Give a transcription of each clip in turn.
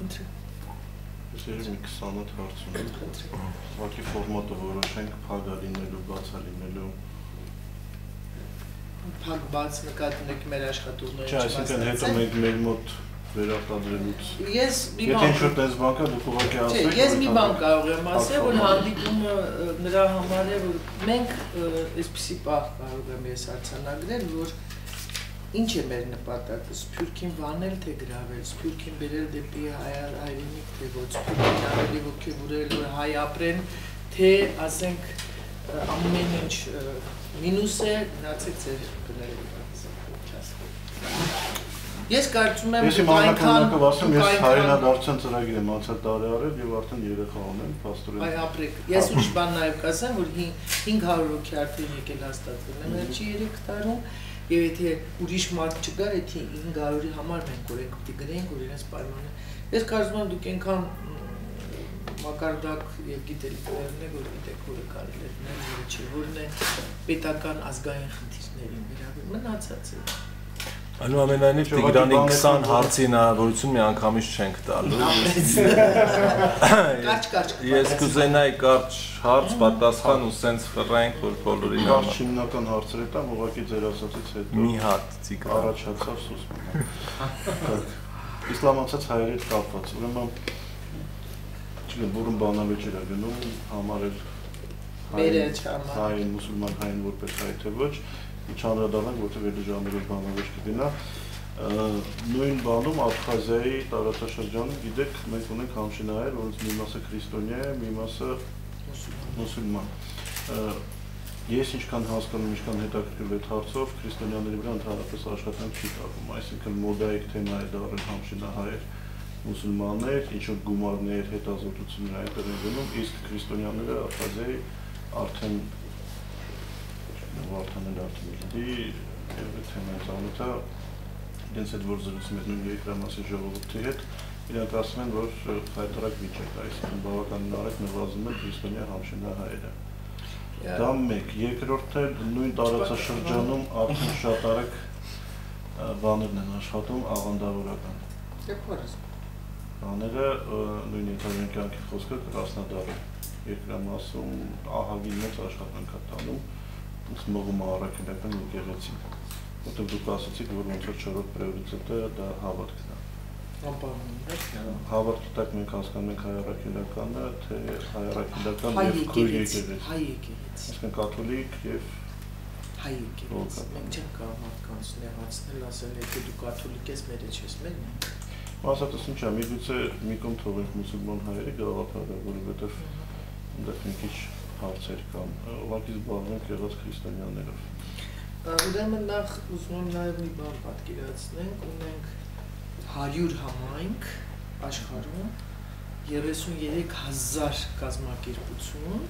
Խնդրեմ։ Ես երևի մի 20-ը հարց ունեմ։ Ուղղակի ֆորմատը որոշենք փագա լինելու, բացա լինելու։ Փակ բաց նկատում եք մեր աշխատողների Չէ, այսինքն հետո մենք մեր մոտ վերարտադրելուց Ես մի Եթե բան ինչ-որ տես բան կա, դուք ուղղակի Չէ, ասեք։ ես որ մի բան կարող եմ ասել, որ հանդիպումը նրա համար է, որ մենք ը, այսպիսի պահ կարող եմ ես արձանագրել, որ ինչ է մեր նպատակը, Սփյուռքին վանել թե գրավել, Սփյուռքին բերել դեպի հայ հայրենիք թե ոչ, Սփյուռքին ավելի ոգևորել, որ հայ ապրեն, թե ասենք ամեն ինչ մինուս է, գնացեք ձեր գները։ Ես կարծում եմ, Ես իմ դուք անհանգանակով ասեմ, ես դուք հայրենադարձության ծրագիր եմ անցած տարի արել եւ արդեն երեխա ունեմ, փաստորեն։ Այ ապրեք։ Ես ուրիշ բան նաև կասեմ, որ 500 հոգի արդեն եկել հաստատվել են վերջի 3 տարում, եւ եթե ուրիշ մարդ չկա, այդ 500-ի համար մենք օրենք պիտի գրենք, որ իրենց պայմանը։ Ես կարծում եմ դուք այնքան մակարդակ եւ գիտելիքներն եք, որ գիտեք, որը կարելի է դնել, որը չի, որն է պետական ազգային խնդիրներին վերաբերում մնացածը։ Այնուամենայնիվ Տիգրանի ուղղակի 20 բաներ հարցի հնարավորություն մի անգամից չենք տալու։ Կարճ կարճ։ Ես կուզենայի կարճ հարց պատասխան ու սենց ֆռայինք, որ բոլորին Կարճ համար։ հիմնական հարցերը տամ, ուղղակի ձեր ասածից հետո Մի հատ Տիգրան։ առաջացավ սուսմանը։ Իսլամացած հայերի հետ կապված, ուրեմն չգիտեմ, որում բանավեճեր է գնում, համարել հայ մուսուլման հայն որպես հայ թե ոչ, չանդրադառնանք, որտեղ այդ ժամերով բանավեճ կգնա։ Ա, Նույն բանում Աբխազիայի տարածաշրջանում, գիտեք, մենք ունենք համշինահայեր, որոնց մի մասը քրիստոնյա է, մի մասը մուսուլման։ Ես ինչքան հասկանում, ինչքան հետաքրքրվել այդ հարցով, քրիստոնյաների վրա ընդհանրապես աշխատանք չի տարվում, այսինքն մոդայիկ թեմա է դառել համշինահայեր մուսուլմաններ, ինչ որ գումարներ, հետազոտություններ այնտեղ են գնում, իսկ քրիստոնյաները Աբխազիայի արդեն արդեն էլ արդեն գիտի, եւ այդ թեման ծանոթա իրենց հետ որ զրուցում եք նույն երկրամասի ժողովրդի հետ, իրանք ասում են, որ խայտարակ վիճակ է, այսինքն բավականին արագ նվազում են քրիստոնյա համշինահայերը։ Դա մեկ, երկրորդը նույն տարածաշրջանում արդեն շատ արագ բաներն են աշխատում աղանդավորական։ Դեպորս։ Բաները նույն ինտերնետ կյանքի խոսքը Կրասնոդարը երկրամասում ահագին մեծ աշխատանք է տանում սմողում առաքելական եկեղեցին։ Որտեղ դուք ասացիք, որ ոնց որ չորրորդ պրիորիտետը դա հավատքն է։ Հավատքի տակ մենք հասկանում ենք հայ առաքելականը, թե հայ առաքելական հայ եւ քույր եկեղեցի, հայ եկեղեցի, Այսինքն կաթոլիկ եւ հայ եկեղեցի։ Մենք չենք կարող մարդկանց նեղացնել, ասել, եթե դու կաթոլիկ ես, մերը չես, մերն է։ Մասատս ինչ է, միգուցե մի կողմ թողենք մուսուլման հայերի գաղափարը, որովհետև այնտեղ մի քիչ հարցեր կան։ Ուղղակի զբաղվենք եղած քրիստոնյաներով։ Ուրեմն նախ ուզում եմ նաև մի բան պատկերացնենք, ունենք 100 համայնք աշխարհում, 33000 կազմակերպություն,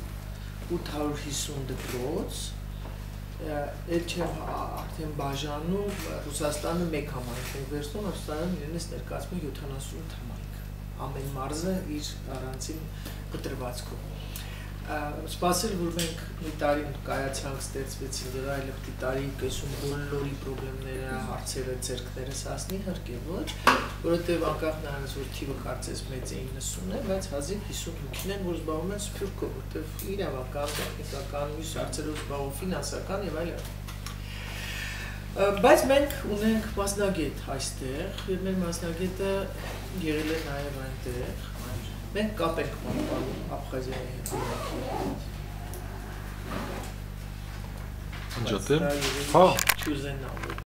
850 դպրոց, էլ չեմ արդեն բաժանում Ռուսաստանը մեկ համայնք է վերցնում, Ռուսաստանում իրենից ներկայացնում է 78 համայնք։ Ամեն մարզը իր առանձին կտրվածքով։ Սպասել, որ մենք մի տարի կայացանք ստեղծվեցին դրա, այլ պիտի տարի կեսում բոլորի խնդիրները, հարցերը, ցերկները հասնի հարկե ոչ, որովհետև անկախ նրանից որ թիվը կարծես մեծ է 90 է, բայց հազիվ 50 հոգին են, որ զբաղվում են սփյուռքով, որովհետև իրավական, տեխնիկական, մյուս հարցերով զբաղվում, ֆինանսական եւ այլն։ Բայց մենք ունենք մասնագետ այստեղ, եւ մեր մասնագետը եղել է նաեւ այնտեղ։ Մենք կապ ենք պահպանում Աբխազիայի հետ։ Ինչ ատել։ Հա, Հա։ չուզենալ